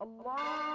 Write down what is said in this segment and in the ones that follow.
Allah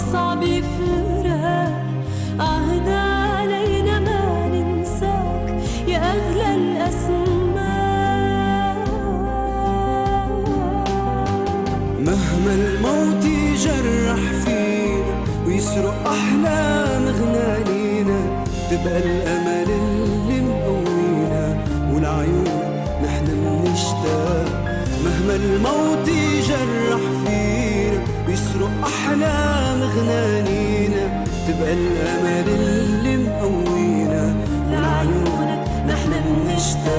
أصعب الفراق عهد علينا ما ننساك يا أغلى الأسماء. مهما الموت يجرح فينا ويسرق أحلام غنانينا تبقى الأمل اللي مقوينا والعيون نحن منشتاق مهما الموت يجرح فينا ويسرق أحلام غنانينا تبقى الأمل اللي مقوينا لعيونك نحن بنشتاق.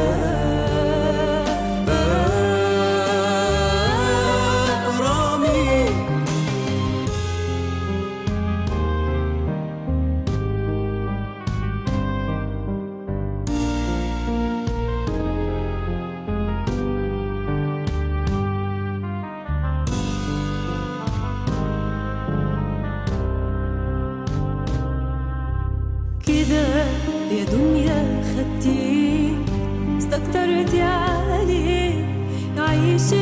كده يا دنيا خدتي استكترتي عليه عيش الفرح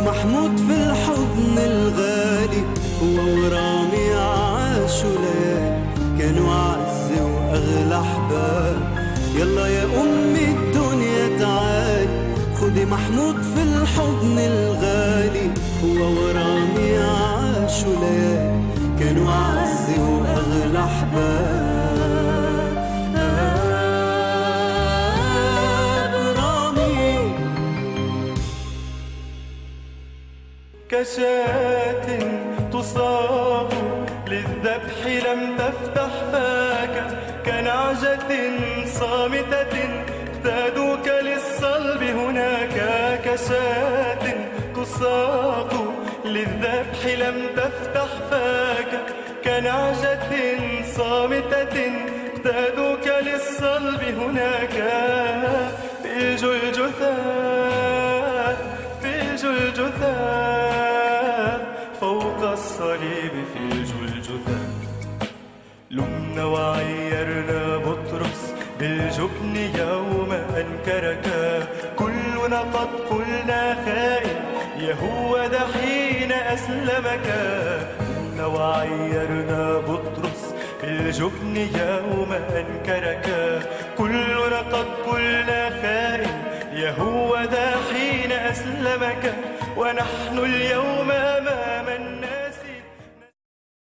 محمود في الحضن الغالي هو ورامي عاشوا ليالي كانوا أعز وأغلى أحباب. يلا يا أمي الدنيا تعالي. خذي محمود في الحضن الغالي هو ورامي عاشوا ليالي كانوا أعز وأغلى أحباب. كشاة تصاب للذبح لم تفتح فاك كنعجة صامتة اقتادوك للصلب هناك كشاة تصاب للذبح لم تفتح فاك كنعجة صامتة اقتادوك للصلب هناك في جلجثة في الجلجثة فوق الصليب في الجلجثة لمنا وعيرنا بطرس بالجبن يوم أنكرك. كلنا قد قلنا خائن يهوذا حين أسلمك. لمنا وعيرنا بطرس بالجبن يوم أنكرك. كلنا قد قلنا خائن يهوذا حين أسلمك. ونحن اليوم أمام